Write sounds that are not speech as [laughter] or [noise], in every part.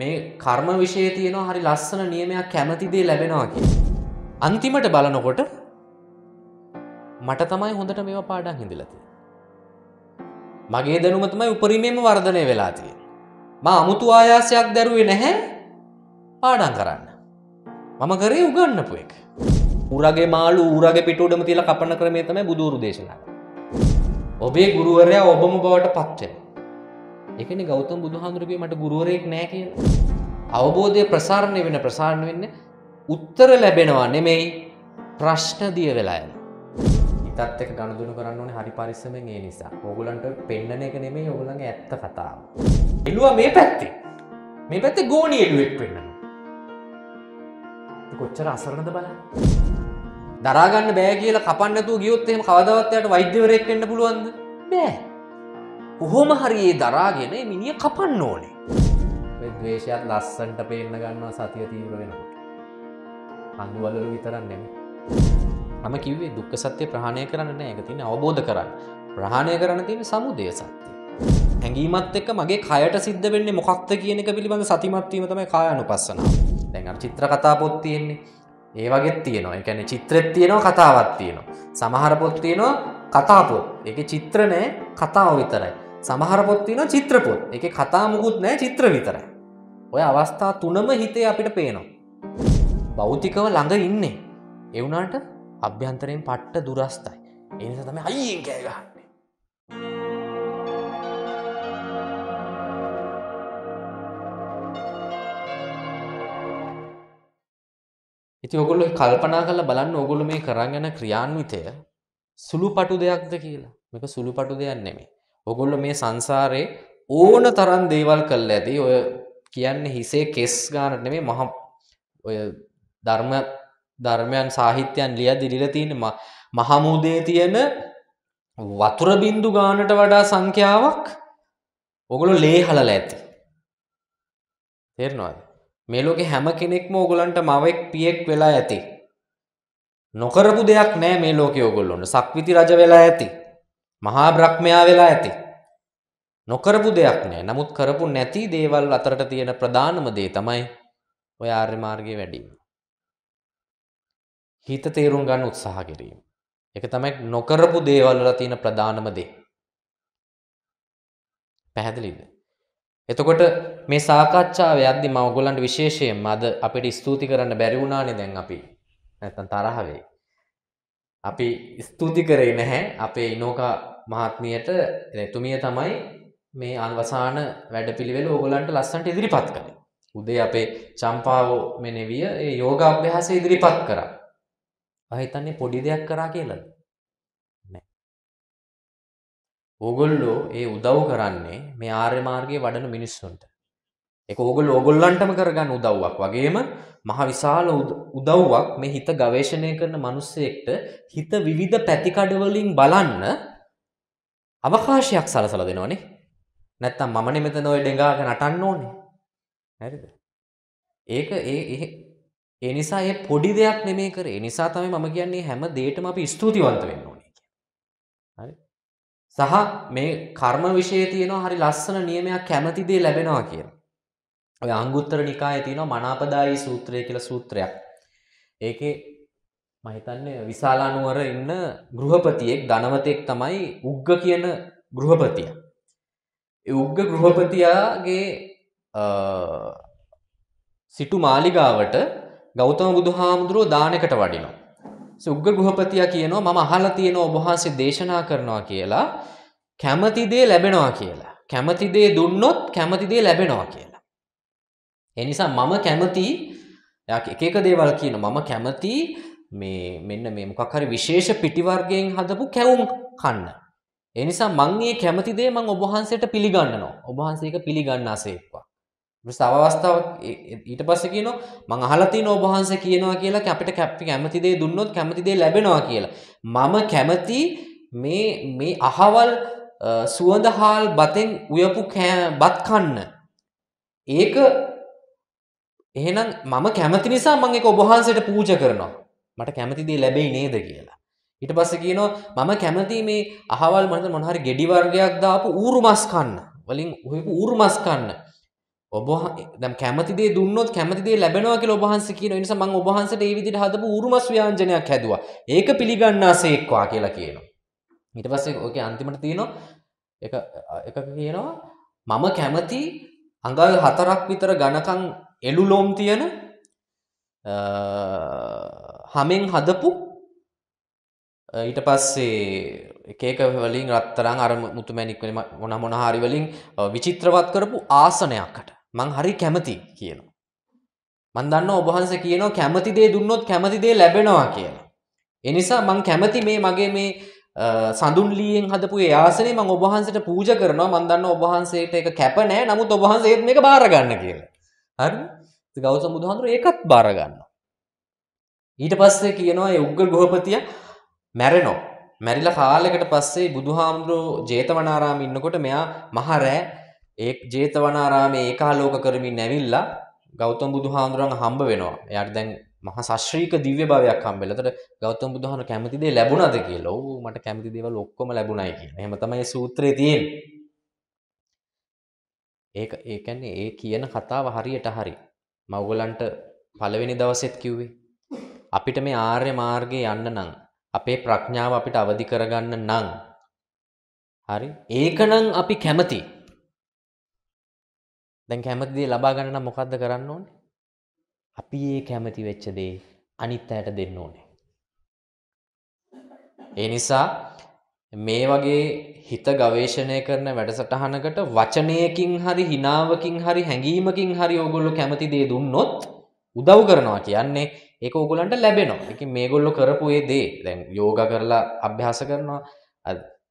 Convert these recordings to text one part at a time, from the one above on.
මේ කර්ම විෂය තියෙනවා හරි ලස්සන නියමයක් කැමති දේ ලැබෙනවා කිය. අන්තිමට බලනකොට මට තමයි හොඳට මේව පාඩන් හිඳලති. මගේ දැනුම තමයි උපරිමෙන්ම වර්ධනය වෙලා තියෙන. ම අමුතු ආයාසයක් දැරුවේ නැහැ පාඩන් කරන්න. මම කරේ උගන්නපු එක. උරගේ මාලු ඌරගේ පිටුඩම තිල කපන ක්‍රමේ තමයි බුදුරු දේශනා. ඔබේ ගුරුවරයා ඔබම බවට පත්වෙන. එකන ගෞතම් බුදුහාදුරගේ මට ගුරුවරයෙක් නෑ කිය. අවබෝධය ප්‍රසාරණය වෙන ප්‍රසාරණ වෙන්න උත්තර ලැබෙනවා නෙමෙයි ප්‍රශ්න දිය වෙලායන. ඉතත් එක ගණදුන කරන්න ඕන හරි පරිස්සමෙන් ඒ නිසා ඔගුලන්ට පෙන්න්නන එක නෙමේ ඔගුලගේ ඇත්ත කතාව. එල්ලුව මේ පැත්තේ මේ පැත්තේ ගෝනි එලුවෙක් පෙන්න්නන. කොච්චර අසරණද බල දරාගන්න බෑ කියල කපන්නතු ගියොත්තෙම කවදවත්තයට වෛද්‍යවරයෙක් වෙන්න පුළුවන්ද බෑ කොහොම හරි ඒ දරාගෙන මිනිිය කපන්න ඕනේ. දවේශයක් ලස්සන්ට පේන්න ගන්නවා සතිය තීවර වෙනකොට. අන්දුවලරු විතරන්න නෙම මම කිවේ දුක්ක සත්‍යය ප්‍රහණය කරන්න නෑ. එක තින අවබෝධ කරන්න. ප්‍රහණය කරන්න තියෙන සමුදය සත්‍යය හැඟීමත් එක්ක මගේ කයට සිද්ධ වෙන්න මොක්ද කියන එක පිළිබඳ සතිමත්වීම තමයි කායනු පස්සන දැන් චිත්‍ර කතා පොත් තියෙන්නේ. ඒ වගේ තියෙනවා. එකැන චිත්‍රෙත් තියෙනවා කතාවත් තියෙනවා. සමහර පොත් තියෙනවා කතාපොත් එක චිත්‍ර නෑ කතාව විතරයි. සමහර පොත් තියෙන චිත්‍රපොත් එක කතා මුකුත් නෑ චිත්‍ර විතරයි. ඔය අවස්ථා තුනම හිතේ අපිට පේනවා. බෞතිකව ළඟ ඉන්නේ. එවුනාට අභ්‍යන්තරයෙන් පට්ට දුරස්ථයි එනිස තම අයියෙන් කෑගන්න ඉති ඔගොල්ලො කල්පනා කල බලන්න ඔගොලු මේ කරගෙන ක්‍රියාන්විතය සුළු පටු දෙයක්ද කියලා. මේක සුළු පටු දෙයක් නෙමේ ඔගොල්ලො මේ සංසාරයේ ඕන තරන් දේවල් කල් ඇති ඔය කියන්න හිසේ කෙස් ගානට නෙමේ මහ ඔය ධර්ම ධර්මයන් සාහිත්‍යයන් ලිය දිරිල තියෙන මහමුදේ තියෙන වතුර බින්දු ගානට වඩා සංඛ්‍යාවක් ඔගොලු ලේ හලල ඇති තේරනවාද මේලෝක හැම කෙනෙක්ම ඕගොලන්ට මවෙක් පියෙක් වෙලා ඇති. නොකරපු දෙයක් නෑ මේ ලෝක ඔගොල්ලොන්න සක්විති රජ වෙලා ඇති. මහා බ්‍රහ්මයා වෙලා ඇති. නොකරපු දෙයක් නෑ නමුත් කරපු නැති දේවල් අතරට තියෙන ප්‍රධානම දේ තමයි ඔය ආර්ය මාර්ගය වැඩීම. හිත තේරුම් ගන්න උත්සාහ කිරීම. එක තමයි නොකරපු දේවල්ල තියෙන ප්‍රධානම දේ. පැහැදිලිද. එතකොට මේ සාකච්ඡාව යද්දි ම ඔගොලන්ට විශේෂයෙන් අද අපිට ස්තුති කරන්න බැරිවුණානේ දැන් අපි නැතන් තරහවේ. අපි ස්තුති කරේ නැහැ අපේ ඉනෝකා මහත්මියට එතුමිය තමයි මේ අන්වසාන වැඩ පිළිවෙල ඕගොලන්ට ලස්සන්ට ඉදිරිපත් කළ. උදේ අපේ චම්පාවෝ මෙනෙවිය ඒ යෝග අභ්‍යහස ඉදිරිපත් කර. අහිතන්නේ පොඩි දෙයක් කරා කියලද. ඕගොල්ලෝ ඒ උදව් කරන්නේ මේ ආර්ය මාර්ගයේ වඩන මිනිස්සුන්ට. ඒක ඕගොල්ලෝ ඕගොල්ලන්ටම කරගන්න උදව්වක් වගේම මහ විශාල උදව්වක් මේ හිත ගවේෂණය කරන මිනිස්සෙක්ට හිත විවිධ පැතිකඩවලින් බලන්න අවකාශයක් සලසලා දෙනවනේ. නැත්තම් මමනේ මෙතන ඔය ඩෙඟාගෙන නටන්න ඕනේ. හරිද? ඒක ඒ ඒ නිසා ඒ පොඩි දෙයක් නෙමේ කරේ. ඒ නිසා තමයි මම කියන්නේ හැම දෙයකටම අපි ස්තුතිවන්ත වෙන්න ඕනේ කියන්නේ. හරි? සහ මේ කර්ම විෂය තියෙනවා හරි ලස්සන නියමයක් කැමති දේ ලැබෙනවා කියන. ඔය අංගුත්තර නිකායේ තියෙනවා මනාපදායි සූත්‍රය කියලා සූත්‍රයක්. ඒකේ මම හිතන්නේ විශාලානුවර ඉන්න ගෘහපතියෙක් ධනවතෙක් තමයි උග්ග කියන ගෘහපතියා. ඒ උග්ග ගෘහපතියාගේ සිටු මාලිගාවට ගෞතම බුදුහාමුදුරුවෝ දානකට වඩිනවා. සුග්ග ගෘහපතියා කියනවා මම අහලා තියෙන ඔබ වහන්සේ දේශනා කරනවා කියලා කැමති දේ ලැබෙනවා කියලා. කැමති දේ දුන්නොත් කැමති දේ ලැබෙනවා කියලා. ඒ නිසා මම කැමති එක එක දේවල් කියන මම කැමති මේ මෙන්න මේ මොකක් හරි විශේෂ පිටි වර්ගයෙන් හදපු කැවුම් කන්න. ඒ නිසා මං මේ කැමති දේ මං ඔබ වහන්සේට පිළිගන්නනවා. ඔබ වහන්සේ ඒක පිළිගන්නාසේක්වා. තව අවස්ථාවක් ඊට පස්සේ කියනවා මං අහලා තියෙන ඔබ වහන්සේ කියනවා කියලා අපිට කැප්පි කැමති දේ දුන්නොත් කැමති දේ ලැබෙනවා කියලා. මම කැමති මේ මේ අහවල් සුවඳහාල් බතෙන් උයපු බත් කන්න. ඒක එහෙනම් මම කැමති නිසා මං එක ඔබ වහන්සේට පූජා කරනවා. මට කැමති දේ ලැබෙයි නේද කියලා. ඊට පස්සේ කියනවා මම කැමති මේ අහවල් මොනහරි ගෙඩි වර්ගයක් දාපු ඌරු මස් කන්න. වලින් උයපු ඌරු මස් කන්න. ඔබ දැන් කැමති දේ දුන්නොත් කැමති දේ ලැබෙනවා කියලා ඔබ වහන්සේ කියන නිසා මම ඔබ වහන්සේට ඒ විදිහට හදපු උරුමස් ව්‍යංජනයක් හැදුවා. ඒක පිළිගන්නාසේක්වා කියලා කියනවා. ඊට පස්සේ ඔකේ අන්තිමට තියෙනවා එක එකක කියනවා මම කැමති අඟල් හතරක් විතර ඝනකම් එළුලොම් තියෙන හමෙන් හදපු ඊට පස්සේ එක එක වලින් රත්තරන් අර මුතුමැණික් වෙන මොන මොන හරි වලින් විචිත්‍රවත් කරපු ආසනයකට මං හරි කැමති කියනවා. මං දන්නවා ඔබ වහන්සේ කියනවා කැමති දේ දුන්නොත් කැමති දේ ලැබෙනවා කියලා. ඒ නිසා මං කැමති මේ මගේ මේ සඳුන් ලීයෙන් හදපු ඒ ආසනේ මං ඔබ වහන්සේට පූජා කරනවා. මං දන්නවා ඔබ වහන්සේට ඒක කැප නැහැ. නමුත් ඔබ වහන්සේ ඒත් මේක බාර ගන්න කියලා. හරිද? ගෞතම බුදුහාමුදුරුවෝ ඒකත් බාර ගන්නවා. ඊට පස්සේ කියනවා ඒ උග්ග ගෘහපතිය මැරෙනවා. මැරිලා කාලයකට පස්සේ බුදුහාමුදුරුවෝ ජේතවනාරාමේ ඉන්නකොට මෙයා මහ රෑ ඒ ජේතවනාරාමේ ඒකාලෝක කරමින් ඇවිල්ලා ගෞතම බුදුහාමුදුරන් හම්බ වෙනවා. එයාට දැන් මහා ශාස්ත්‍රීක දිව්‍ය භාවයක් හම්බෙලා. එතකොට ගෞතම බුදුහාමුදුර කැමති දේ ලැබුණාද කියලා. ඔව් මට කැමති දේවල් ඔක්කොම ලැබුණයි කියන. එහෙම තමයි සූත්‍රයේ තියෙන්නේ. ඒක ඒ කියන්නේ ඒ කියන කතාව හරියට හරි. මම ඔයගලන්ට පළවෙනි දවසෙත් කිව්වේ. අපිට මේ ආර්ය මාර්ගේ යන්න නම් අපේ ප්‍රඥාව අපිට අවදි කරගන්න නම් හරි? ඒකනම් අපි කැමති. දැන් කැමති දේ ලබා ගන්න නම් මොකද්ද කරන්න ඕනේ? අපි ඒ කැමති වෙච්ච දේ අනිත් අයට දෙන්න ඕනේ. ඒ නිසා මේ වගේ හිත ගවේෂණය කරන වැඩසටහනකට වචනයකින් හරි හිනාවකින් හරි හැඟීමකින් හරි ඕගොල්ලෝ කැමති දේ දුන්නොත් උදව් කරනවා කියන්නේ ඒක ඕගොල්ලන්ට ලැබෙනවා. ඉතින් මේගොල්ලෝ කරපු ඒ දේ දැන් යෝගා කරලා අභ්‍යාස කරනවා.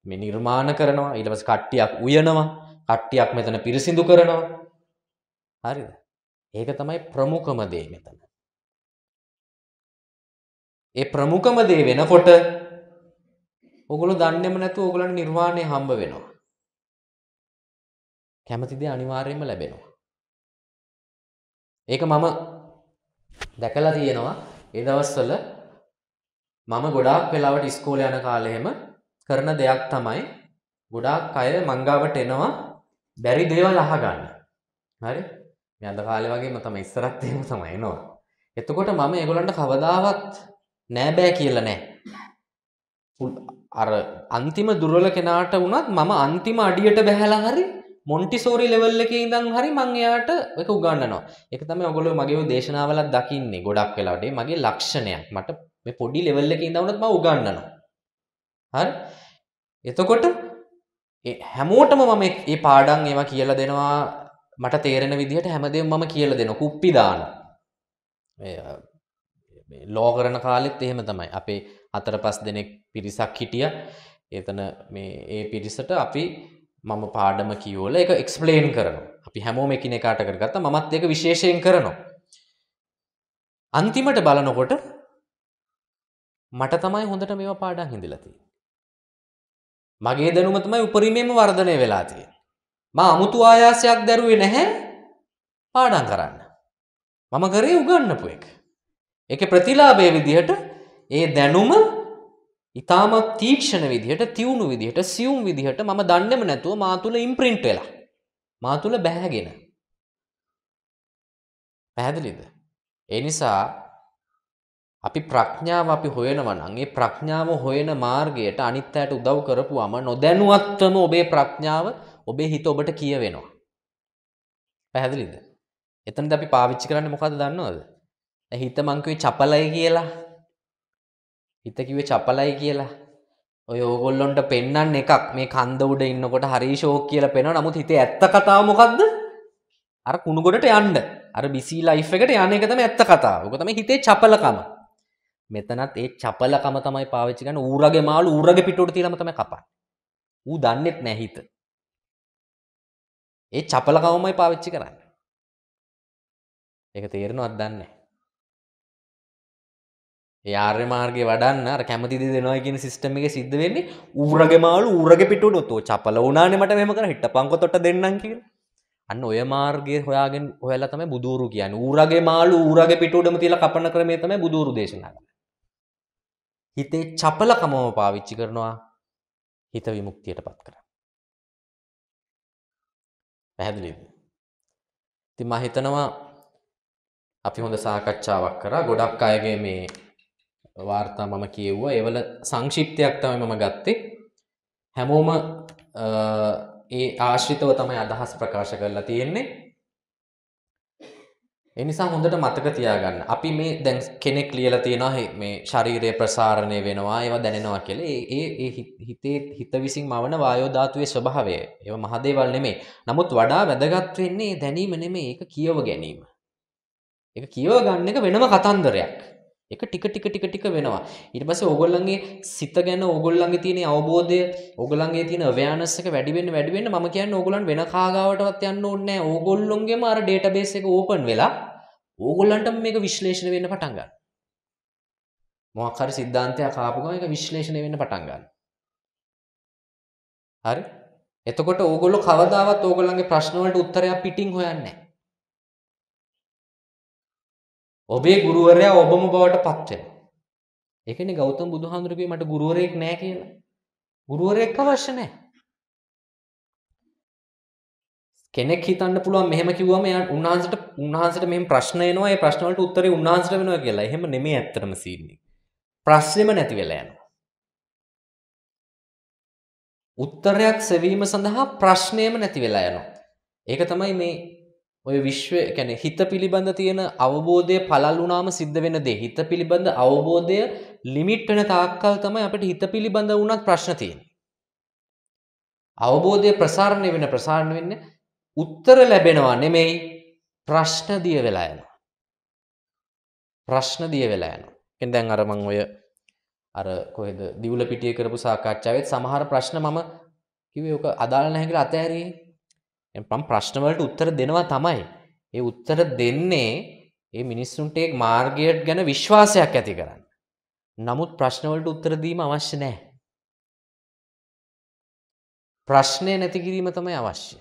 මේ නිර්මාණ කරනවා. ඊට පස්සේ කට්ටියක් උයනවා. කට්ටියක් මෙතන පිරිසිදු කරනවා. හරිද? ඒක තමයි ප්‍රමුඛම දේ මෙතන. ඒ ප්‍රමුඛම දේ වෙනකොට ඕගොල්ලෝ දන්නේම නැතුව ඕගොල්ලන්ට නිර්වාණය හම්බ වෙනවා. කැමති දේ අනිවාර්යයෙන්ම ලැබෙනවා. ඒක මම දැකලා තියෙනවා ඒ දවස්වල මම ගොඩාක් වෙලාවට ඉස්කෝලේ යන කාලේ එහෙම කරන දෙයක් තමයි ගොඩාක් අය මංගාවට එනවා බැරි දේවල් අහගන්න. හරි? මේ අද කාලේ වගේම තමයි ඉස්සරත් එහෙම තමයි එනවා. එතකොට මම ඒගොල්ලන්ට කවදාවත් නෑ බෑ කියලා නෑ. අර අන්තිම දුර්වල කෙනාට වුණත් මම අන්තිම අඩියට බැහැලා හරි මොන්ටිසෝරි ලෙවල් එකේ ඉඳන් හරි මං එයාට ඒක උගන්වනවා. ඒක තමයි ඔයගොල්ලෝ මගේ ওই දේශනාවලත් දකින්නේ ගොඩක් වෙලාවට. මගේ ලක්ෂණයක්. මට මේ පොඩි ලෙවල් එකේ ඉඳන් වුණත් මම උගන්වනවා. හරි? එතකොට ඒ හැමෝටම මම මේ පාඩම් ඒවා කියලා දෙනවා මට තේරෙන විදිහට හැමදේම මම කියලා දෙනවා. කුප්පි දානවා. මේ ලෝ කරන කාලෙත් එහෙම තමයි. අපේ හතර පහ දෙනෙක් පිරිසක් හිටියා. එතන මේ ඒ පිරිසට අපි මම පාඩම කියවල එක එක්ස්පලේන් කරනවා. අපි හැමෝම එකිනෙකාට කරගත්තා. මමත් ඒක විශේෂයෙන් කරනවා. අන්තිමට බලනකොට මට තමයි හොඳට මේවා පාඩම් හිඳලා තියෙන්නේ. මගේ දැනුම තමයි උපරිමයෙන්ම වර්ධනය වෙලා තියෙන්නේ. මම අමුතු ආයාසයක් දැරුවේ නැහැ පාඩම් කරන්න. මම කරේ උගන්නපු එක. ඒකේ ප්‍රතිලාභයේ විදිහට ඒ දැනුම ඉතාමත් තීක්ෂණ විදිහට තිවුණු විදිහට සියුම් විදිහට මම දන්නෙම නැතුව මා තුළ ඉම්ප්‍රින්ට් වෙලා. මා තුළ බැහැගෙන. පැහැදිලිද? ඒ නිසා අපි ප්‍රඥාව අපි හොයනවා නම් ඒ ප්‍රඥාව හොයන මාර්ගයට අනිත් අයට උදව් කරපුවම නොදැනුවත්වම ඔබේ ප්‍රඥාව ඔබේ හිත ඔබට කියවෙනවා. පැහැදිලිද? එතනද අපි පාවිච්චි කරන්නේ මොකද්ද දන්නවද? හිත මං කිව්වේ චපලයි කියලා. හිත කිව්වේ චපලයි කියලා. ඔය ඕගොල්ලොන්ට පෙන්වන්න එකක් මේ කන්ද උඩ ඉන්නකොට හරි ෂෝක් කියලා පෙන්වනවා. නමුත් හිතේ ඇත්ත කතාව මොකද්ද? අර කුණු ගොඩට යන්න. අර බිසි ලයිෆ් එකට යන එක තමයි ඇත්ත කතාව. ඔක තමයි හිතේ චපලකම. මෙතනත් ඒ චපලකම තමයි පාවිච්චි කරන්නේ. ඌරගේ මාළු ඌරගේ පිටුවට තියලාම තමයි කපන්නේ. ඌ දන්නෙත් නැහැ හිත. ඒ චපලකමමයි පාවිච්චි කරන්නේ. ඒක තේරෙනවද දන්නේ නැහැ. ඒ ආර්ය මාර්ගයේ වඩන්න අර කැමති දේ දෙනවා කියන සිස්ටම් එකේ සිද්ධ වෙන්නේ ඌරගේ මාළු ඌරගේ පිටුවට ඔතෝ චපල වුණානේ මට මෙහෙම කරා හිටපන්කො තොට දෙන්නම් කියලා. අන්න ඔය මාර්ගයේ හොයාගෙන හොයලා තමයි බුදුරු කියන්නේ. ඌරගේ මාළු ඌරගේ පිටුවටම තියලා කපන ක්‍රමය තමයි බුදුරු දේශනා කරන්නේ. හිතේ චපලකමම පාවිච්චි කරනවා හිත විමුක්තියටපත් කරන්න. පැහැදිලිද? ඉතින් මම හිතනවා අපි හොඳ සාකච්ඡාවක් කරා. ගොඩක් අයගේ මේ වාර්තා මම කියෙව්වා. ඒවල සංක්ෂිප්තයක් තමයි මම ගත්තේ. හැමෝම ඒ ආශ්‍රිතව තමයි අදහස් ප්‍රකාශ කරලා තියෙන්නේ. එනිසා හොඳට මතක තියාගන්න. අපි මේ දැන් කෙනෙක් ලියලා තියෙනවා මේ ශරීරය ප්‍රසාරණය වෙනවා ඒවා දැනෙනවා කියලා. ඒ ඒ හිතේ හිත විසින් මවන වායෝ ධාතුවේ ස්වභාවය. ඒවා මහ දේවල් නෙමෙයි. නමුත් වඩා වැදගත් වෙන්නේ දැනීම නෙමෙයි. ඒක කියව ගැනීම. ඒක කියව ගන්න එක වෙනම කතන්දරයක්. ඒක ටික ටික ටික ටික වෙනවා. ඊට පස්සේ ඕගොල්ලන්ගේ සිත ගැන ඕගොල්ලන්ගේ තියෙන අවබෝධය, ඕගොල්ලන්ගේ තියෙන අවයර්නස් එක වැඩි වෙන්න වැඩි වෙන්න මම කියන්නේ ඕගොල්ලන් වෙන කාගාවටවත් යන්න ඕනේ නැහැ. ඕගොල්ලොන්ගේම අර ඩේටාබේස් එක ඕපන් වෙලා ඕගොල්ලන්ටම මේක විශ්ලේෂණය වෙන්න පටන් ගන්නවා. මොකක් හරි සිද්ධාන්තයක් ආපු ගමන් ඒක විශ්ලේෂණය වෙන්න පටන් ගන්නවා. හරි? එතකොට ඕගොල්ලෝ කවදාවත් ඕගොල්ලන්ගේ ප්‍රශ්න වලට උත්තරයක් පිටින් හොයන්නේ නැහැ. ඔබේ ගුරුවරයා ඔබම බවට පත් වෙනවා. ඒකනේ ගෞතම බුදුහාමුදුරුවෝ මට ගුරුවරයෙක් නැහැ කියලා. ගුරුවරයෙක් අවශ්‍ය නැහැ. කෙනෙක් හිතන්න පුළුවන් මෙහෙම කිව්වම එයා උන්වහන්සේට උන්වහන්සේට මෙහෙම ප්‍රශ්න එනවා ඒ ප්‍රශ්න වලට උත්තරේ උන්වහන්සේට වෙනවා කියලා. එහෙම නෙමෙයි ඇත්තටම සීන් එක. ප්‍රශ්නෙම නැති වෙලා යනවා. උත්තරයක් සෙවීම සඳහා ප්‍රශ්නයම නැති වෙලා යනවා. ඒක තමයි මේ ඔය විශ්වය කියන්නේ හිත පිළිබඳ තියෙන අවබෝධය පළල් වුණාම සිද්ධ වෙන දේ. හිත පිළිබඳ අවබෝධය ලිමිට් වෙන තාක්කල් තමයි අපිට හිත පිළිබඳ වුණත් ප්‍රශ්න තියෙන්නේ. අවබෝධය ප්‍රසාරණය වෙන ප්‍රසාරණය වෙන්නේ උත්තර ලැබෙනවා නෙමෙයි ප්‍රශ්න දිය වෙලා යනවා. ප්‍රශ්න දිය වෙලා යනවා. එහෙනම් දැන් අර මම ඔය අර කොහෙද දිවුල පිටියේ කරපු සාකච්ඡාවෙත් සමහර ප්‍රශ්න මම කිව්වේ ඔක අදාළ නැහැ කියලා අතෑරියේ. මම ප්‍රශ්න වලට උත්තර දෙනවා තමයි. ඒ උත්තර දෙන්නේ ඒ මිනිස්සුන්ට ඒ මාර්ගයට ගැන විශ්වාසයක් ඇති කරන්න. නමුත් ප්‍රශ්න වලට උත්තර දීම අවශ්‍ය නැහැ. ප්‍රශ්නය නැති කිරීම තමයි අවශ්‍ය.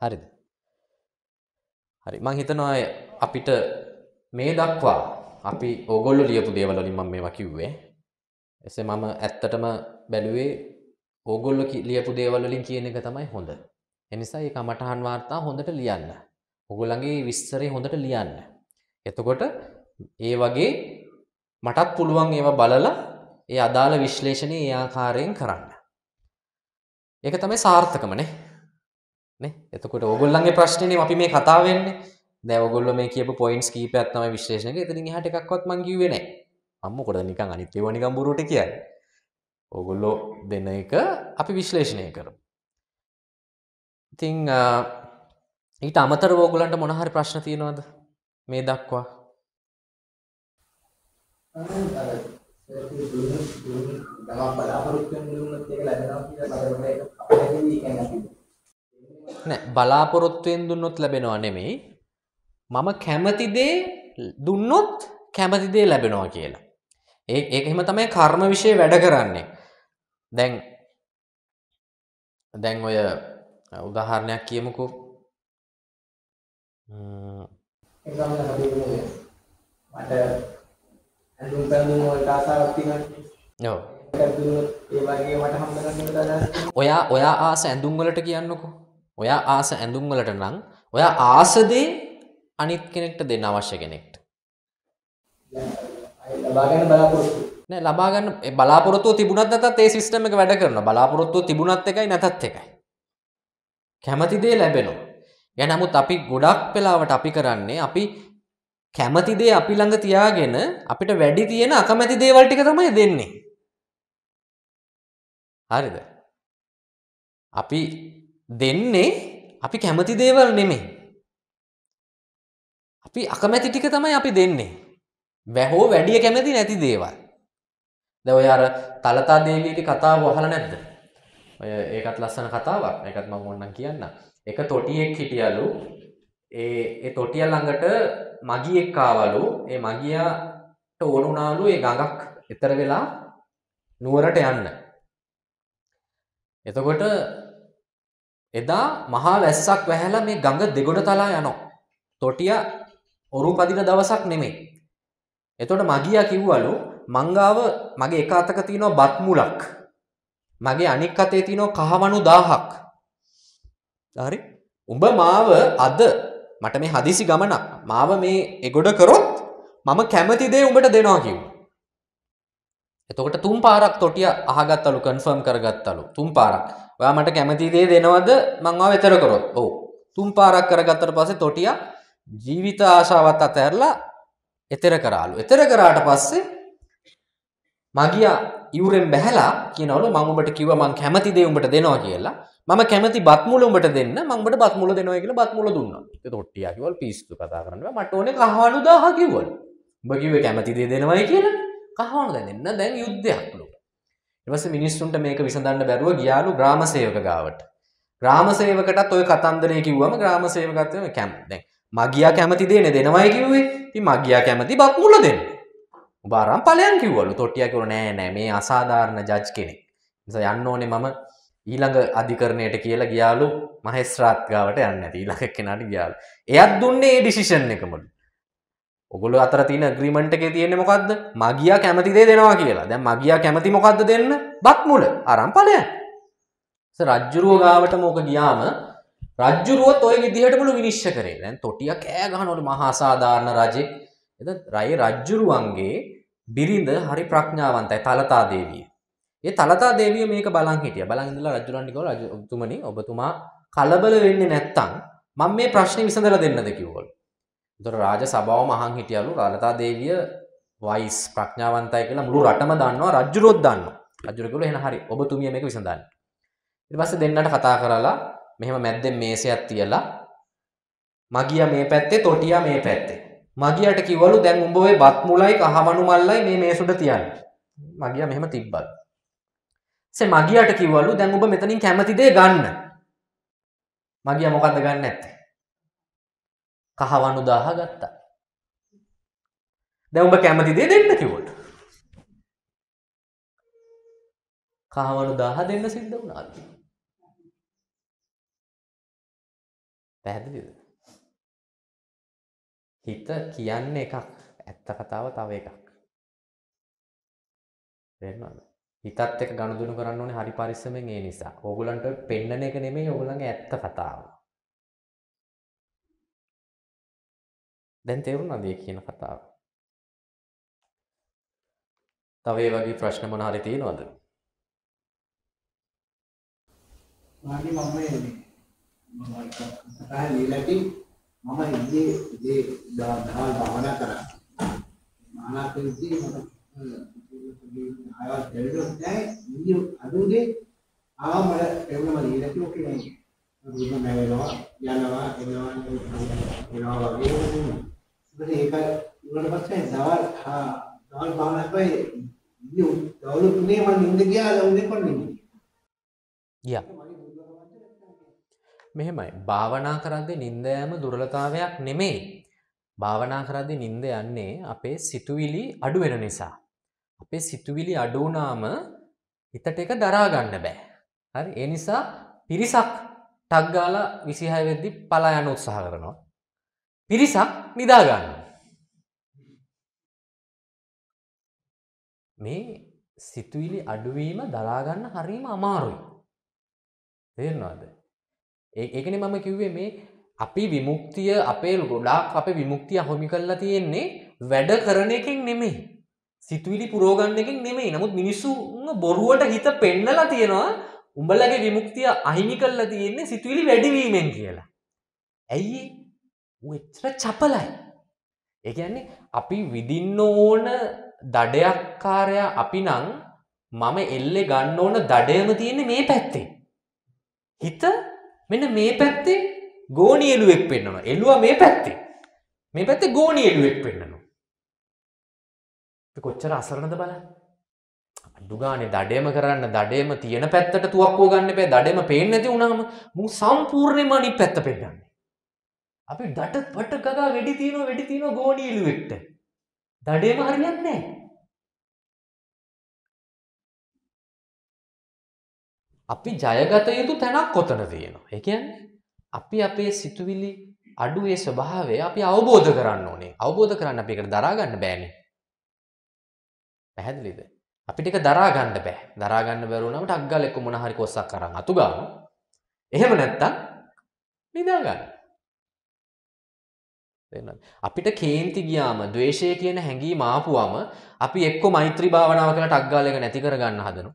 හරිද? හරි මං හිතනවා අපිට මේ දක්වා අපි ඕගොල්ලෝ ලියපු දේවල් වලින් මම මේවා කිව්වේ. එසේ මම ඇත්තටම බැලුවේ ඕගොල්ලෝ ලියපු දේවල් වලින් කියන එක තමයි හොඳ. ඒ නිසා මේ කමඨහන් වාර්තා හොඳට ලියන්න. ඕගොල්ලන්ගේ විස්තරය හොඳට ලියන්න. එතකොට ඒ වගේ මටත් පුළුවන් ඒවා බලලා ඒ අදාළ විශ්ලේෂණය ඒ ආකාරයෙන් කරන්න. ඒක තමයි සාර්ථකමනේ. නේ එතකොට ඕගොල්ලන්ගේ ප්‍රශ්නනේ අපි මේ කතා වෙන්නේ දැන් ඕගොල්ලෝ මේ කියපු පොයින්ට්ස් කීපයක් තමයි විශ්ලේෂණය කරේ එතනින් එහාට එකක්වත් මං කිව්වේ නැහැ මම මොකටද නිකන් අනිත් ඒවා නිකන් බොරුවට කියන්නේ ඕගොල්ලෝ දෙන එක අපි විශ්ලේෂණය කරමු ඉතින් ඊට අමතරව ඕගොල්ලන්ට මොන හරි ප්‍රශ්න තියෙනවද මේ දක්වා බලාපොරොත්තු වෙන දුන්නත් ඒක ලැබෙනවා කියලා අපිට ඒක නෑ බලාපොරොත්තුවෙන් දුන්නොත් ලැබෙනවා නෙමෙයි මම කැමති දේ දුන්නොත් කැමති දේ ලැබෙනවා කියලා. ඒ ඒක එහෙම තමයි කර්ම વિશે වැඩ කරන්නේ. දැන් දැන් ඔය උදාහරණයක් කියමුකෝ. මට ඇඳුම් පැළඳුම් වලට ආසාවක් තියෙනවා. ඔව්. ඒක දුන්නොත් ඒ වගේ මට හම්බ කරගන්න ඔයා ඔයා ආස ඇඳුම් වලට කියන්නකෝ. ඔයා ආස ඇඳුම් වලට නම් ඔයා ආසදේ අනිත් කෙනෙක්ට දෙන්න අවශ්‍ය කෙනෙක්ට. ලබා ගන්න බලාපොරොත්තු. නෑ ලබා ගන්න බලාපොරොත්තුව තිබුණත් නැතත් ඒ සිස්ටම් එක වැඩ කරනවා. බලාපොරොත්තුව තිබුණත් එකයි නැතත් එකයි. කැමති දේ ලැබෙනවා. ගැන නමුත් අපි ගොඩක් වෙලාවට අපි කරන්නේ අපි කැමති දේ අපි ළඟ තියාගෙන අපිට වැඩි තියෙන අකමැති දේවල් ටික තමයි දෙන්නේ. හරිද? අපි දෙන්නේ අපි කැමති දේවල් නෙමෙයි. අපි අකමැති ටික තමයි අපි දෙන්නේ. වැහෝ වැඩිය කැමති නැති දේවල්. දැන් ඔය අර තලතා දේවියගේ කතාව අහලා නැද්ද? ඔය ඒකත් ලස්සන කතාවක්. ඒකත් මම ඕනනම් කියන්න. එක තොටියෙක් හිටියලු. ඒ ඒ තොටිය ළඟට මගියෙක් ආවලු. ඒ මගියාට ඕන වුණාලු ඒ ගඟක් එතර වෙලා නුවරට යන්න. එතකොට එදා මහා වැස්සක් වැහැලා මේ ගඟ දෙගොඩ තලා යනවා. තොටිය ඔරු පදින දවසක් නෙමෙයි. එතකොට මගියා කිව්වලු මංගාව මගේ එක අතක තියෙනවා බත් මුලක්. මගේ අනික් අතේ තියෙනවා කහවණු 1000ක්. හරි? උඹ මාව අද මට මේ හදිසි ගමනක් මාව මේ එගොඩ කරොත් මම කැමති දේ උඹට දෙනවා කිව්වා. එතකොට තුන් පාරක් තොටිය අහගත්තලු කන්ෆර්ම් කරගත්තලු තුන් පාරක්. ඔයා මට කැමති දේ දෙනවද මං ආව එතර කරොත්. ඔව්. තුන් පාරක් කරගත්තට පස්සේ තොටිය ජීවිත ආශාවත් අතහැරලා එතර කරාලු. එතර කරාට පස්සේ මගියා ඉවුරෙන් බැහැලා කියනවලු මම උඹට කිව්වා මං කැමති දේ උඹට දෙනවා කියලා. මම කැමති බත් මුල උඹට දෙන්න මම උඹට බත් මුල දෙනවා කියලා බත් මුල දුන්නා. ඒක තොට්ටියා කිව්වලු පිස්සු කතා කරන්න බෑ. මට ඕනේ කහවණු 1000 කිව්වලු. උඹ කිව්වේ කැමති දේ දෙනවයි කියලා. කහවණු දැන් දෙන්න දැන් යුද්ධයක්ලු. ඊට පස්සේ මිනිස්සුන්ට මේක විසඳන්න බැරුව ගියාලු ග්‍රාම සේවක ගාවට. ග්‍රාම සේවකටත් ওই කතන්දරේ කිව්වම ග්‍රාම සේවකත් කැම දැන් මගියා කැමති දේනේ දෙනවයි කිව්වේ. ඉතින් මගියා කැමති බත් මුල දෙන්න. උඹ අරන් ඵලයන් කිව්වලු. තොට්ටියා කිව්වා නෑ නෑ මේ අසාධාරණ ජජ් කෙනෙක්. නිසා යන්න ඕනේ මම ඊළඟ අධිකරණයට කියලා ගියාලු මහේස්ත්‍රාත් ගාවට යන්න නැති ඊළඟ කෙනාට ගියාලු. එයත් දුන්නේ ඒ ඩිසිෂන් එකමලු. ඔගොල්ලෝ අතර තියෙන ඇග්‍රීමන්ට් එකේ තියෙන්නේ මොකද්ද? මගියා කැමති දේ දෙනවා කියලා. දැන් මගියා කැමති මොකද්ද දෙන්න? බත් මුල. අරන් ඵලයන්. රජ්ජුරුව ගාවට මොක ගියාම රජ්ජුරුවත් ඔය විදිහටමලු විනිශ්චය කරේ. දැන් තොටිය කෑ ගහනවලු මහා සාධාරණ රජෙක්. එතන රය රජ්ජුරුවන්ගේ බිරිඳ හරි ප්‍රඥාවන්තයි තලතා දේවිය. ඒ තලතා දේවිය මේක බලන් හිටියා. බලන් ඉඳලා රජුරන්ට කිව්වා රජතුමනි ඔබතුමා කලබල වෙන්නේ නැත්තම් මම මේ ප්‍රශ්නේ විසඳලා දෙන්නද කිව්වලු. ඒතර රාජ සභාවම අහන් හිටියලු තලතා දේවිය වයිස් ප්‍රඥාවන්තයි කියලා මුළු රටම දන්නවා රජුරොත් දන්නවා. රජුර කිව්වලු එහෙනම් හරි ඔබතුමිය මේක විසඳන්න. ඊට පස්සේ දෙන්නට කතා කරලා මෙහෙම මැද්දෙන් මේසයක් තියලා මගියා මේ පැත්තේ තොටියා මේ පැත්තේ. මගියට කිව්වලු දැන් උඹ ඔය බත් මුලයි කහවණු මල්ලයි මේ මේසුඩ තියන්න. මගියා මෙහෙම තිබ්බලු. සේ මගියට කිව්වලු දැන් ඔබ මෙතනින් කැමති දේ ගන්න. මගියා මොකද්ද ගන්න නැත්තේ? කහවණු 1000 ගත්තා. දැන් ඔබ කැමති දේ දෙන්න කිව්වලු. කහවණු 1000 දෙන්න සිද්ධ වුණා. පැහැදිලිද? හිත කියන්නේ එකක් ඇත්ත කතාව තව එකක්. තේරෙනවද? හිතත් එක්ක ගනුදෙනු කරන්න ඕනේ හරි පරිස්සමෙන් ඒ නිසා. ඕගොල්ලන්ට පෙන්නන එක නෙමෙයි ඕගොල්ලන්ගේ ඇත්ත කතාව. දැන් තේරුණාද මේ කියන කතාව? තව ඒ වගේ ප්‍රශ්න මොන හරි තියෙනවද? මාගේ මම මේ මම කතා লীලාටි මම ඉන්නේ ඉතේ දවල් භාවනා කරා. භාවනා කරද්දී මම ආයෙත් දෙවියෝ නැහැ ඉන්නේ අදුනේ ආව මට එවුන මම লীලාටි ඔකේ නේ. දුන්න නැවෙනවා යනවා එනවා එනවා වගේ ඉතින් ඒක ඉවරට පස්සේ දවල් හා දවල් භාවනා කරේ ඉන්නේ දවල් තුනේ මම නිින්ද ගියා උදේ කොන්නේ. ගියා. මෙහෙමයි භාවනා කරද්දී නිින්ද යෑම දුර්වලතාවයක් නෙමෙයි. භාවනා කරද්දී නිින්ද යන්නේ අපේ සිතුවිලි අඩු වෙන නිසා. අපේ සිතුවිලි අඩු වුණාම හිතට ඒක දරා ගන්න බෑ. හරි? ඒ නිසා පිරිසක් ටක් ගාලා 26 වෙද්දි පලා යන උත්සාහ කරනවා. පිරිසක් නිදා ගන්නවා. මේ සිතුවිලි අඩුවීම දරා ගන්න හරිම අමාරුයි. තේරෙනවද? ඒකනේ මම කිව්වේ මේ අපි විමුක්තිය අපේ ගොඩාක් අපේ විමුක්තිය හොමි කරලා තියෙන්නේ වැඩ කරන එකෙන් නෙමෙයි. සිතුවිලි පුරෝගන්න එකෙන් නෙමෙයි. නමුත් මිනිස්සු බොරුවට හිත පෙන්නලා තියෙනවා උඹලගේ විමුක්තිය අහිමි කරලා තියෙන්නේ සිතුවිලි වැඩිවීමෙන් කියලා. ඇයි ඌ එච්චර චපලයි. ඒ කියන්නේ අපි විඳින්න ඕන දඩයක්කාරයා අපි නම් මම එල්ලේ ගන්න ඕන දඩයම තියෙන්නේ මේ පැත්තේ. හිත මෙන්න මේ පැත්තේ ගෝණි එළුවෙක් පෙන්වනවා. එළුවා මේ පැත්තේ. මේ පැත්තේ ගෝණි එළුවෙක් පෙන්වනවා. කොච්චර අසරණද බලන්න. අඩු ගානේ දඩේම කරන්න දඩේම තියෙන පැත්තට තුවක්කුව ගන්න එපා. දඩේම පේන්නේ නැති වුණාම මු සම්පූර්ණයෙන්ම අනිත් පැත්ත පෙන්නන්නේ. අපි දඩ පට ගගා වෙඩි තියනවා වෙඩි තියනවා ගෝණි එළුවෙක්ට. දඩේම හරියන්නේ නැහැ. අපි ජයගත යුතු තැනක් කොතන තියෙනවා. ඒ කියන්නේ අපි අපේ සිතුවිලි අඩු ඒ ස්වභාවය අපි අවබෝධ කරන්න ඕනේ. අවබෝධ කරන්න අපි ඒකට දරා ගන්න බෑනේ. පැහැදිලිද? අපිට ඒක දරා ගන්න බෑ. දරා ගන්න බැරුව නම් ටක් ගාලා එක්ක මොන හරි කොස්සක් අරන් අතු ගන්නවා. එහෙම නැත්තම් නිදාගන්න. තේරෙනවද? අපිට කේන්ති ගියාම ද්වේෂය කියන හැඟීම ආපුවම අපි එක්ක මෛත්‍රී භාවනාව කරලා ටක් ගාලා එක නැති කරගන්න හදනවා.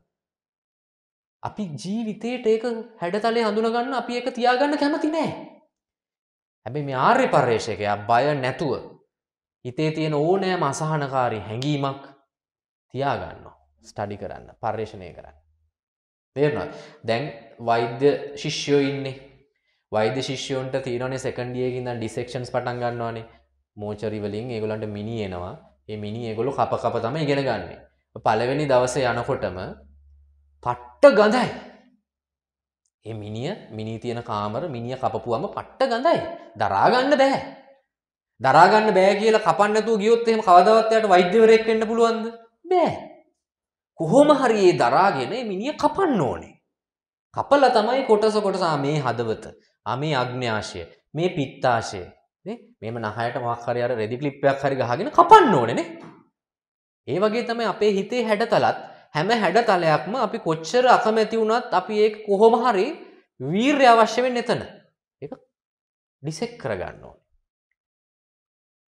අපි ජීවිතේට ඒක හැඩතලේ හඳුන ගන්න අපි ඒක තියාගන්න කැමති නෑ. හැබැයි මේ ආර්ය පරිශ්‍රකයා බය නැතුව හිතේ තියෙන ඕනෑම අසහනකාරී හැඟීමක් තියාගන්නවා. ස්ටඩි කරන්න, පර්යේෂණය කරන්න. තේරුණාද? දැන් වෛද්‍ය ශිෂ්‍යයෝ ඉන්නේ. වෛද්‍ය ශිෂ්‍යයන්ට තියෙනවනේ සෙකන්ඩ් ඉයර් ඉඳන් ඩිසෙක්ෂන්ස් පටන් ගන්නවානේ. මෝචරි වලින් ඒගොල්ලන්ට මිනි එනවා. ඒ මිනි ඒගොල්ලෝ කප කප තමයි ඉගෙන ගන්නෙ. පළවෙනි දවසේ යනකොටම පට්ට ගඳයි. ඒ මිනිය මිනී තියෙන කාමර මිනිය කපපුවම පට්ට ගඳයි. දරා ගන්න බෑ. දරා ගන්න බෑ කියලා කපන්න නැතුව ගියොත් එහෙම කවදාවත් එයාට වෛද්‍යවරයෙක් වෙන්න පුළුවන්ද? බෑ. කොහොම හරි ඒ දරාගෙන මේ මිනිහ කපන්න ඕනේ. කපලා තමයි කොටස කොටස ආ මේ හදවත, ආ මේ අග්න්‍යාශය, මේ පිත්තාශය, නේ? මේම නහයට මොකක් හරි අර රෙදි ක්ලිප් එකක් හරි ගහගෙන කපන්න ඕනේ නේ. ඒ වගේ තමයි අපේ හිතේ හැඩතලත් හැම හැඩතලයක්ම අපි කොච්චර අකමැති වුණත් අපි ඒක කොහොම හරි වීරය අවශ්‍ය වෙන්නේ එතන. ඒක ඩිසෙක් කරගන්න ඕනේ.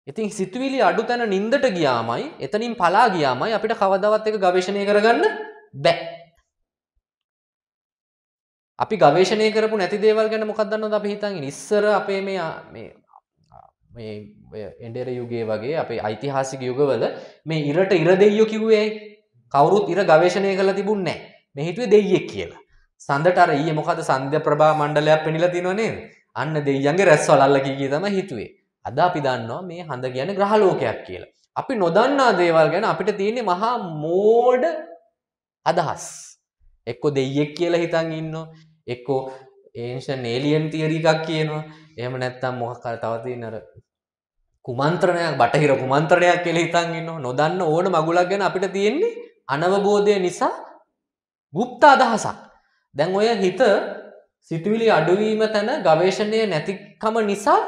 ඉතින් සිතුවිලි අඩු තැන නින්දට ගියාමයි එතනින් පලා ගියාමයි අපිට කවදාවත් එක ගවේෂණය කරගන්න බෑ. අපි ගවේෂණය කරපු නැති දේවල් ගැන මොකක්ද දන්නවද අපි හිතන් ඉන්නේ ඉස්සර අපේ මේ මේ මේ එන්ඩෙර යුගයේ වගේ අපේ ඓතිහාසික යුගවල මේ ඉරට ඉර දෙයියෝ කිව්වේ ඇයි? කවුරුත් ඉර ගවේෂණය කරලා තිබුණේ නැහැ. මේ හිතුවේ දෙයියෙක් කියලා. සඳට අර ඊයේ මොකද සන්ධ්‍ය ප්‍රභා මණ්ඩලයක් පෙනිලා තියෙනව නේද? අන්න දෙයියන්ගේ රැස්වල අල්ල කී කී තමයි හිතුවේ. අද අපි දන්නවා මේ හඳ කියන්නේ ග්‍රහ ලෝකයක් කියලා. අපි නොදන්නා දේවල් ගැන අපිට තියෙන්නේ මහා මෝඩ අදහස්. එක්ක දෙයියෙක් කියලා හිතන් ඉන්නවා. එක්ක ඒන්ෂන් ඒලියන් තියරි එකක් කියනවා. එහෙම නැත්නම් මොකක් හරි තව තියෙන අර කුමන්ත්‍රණයක් බටහිර කුමන්ත්‍රණයක් කියලා හිතන් ඉන්නවා. නොදන්න ඕන මගුලක් ගැන අපිට තියෙන්නේ අනවබෝධය නිසා ගුප්ත අදහසක්. දැන් ඔය හිත සිතුවිලි අඩුවීම තැන ගවේශණය නැතිකම නිසා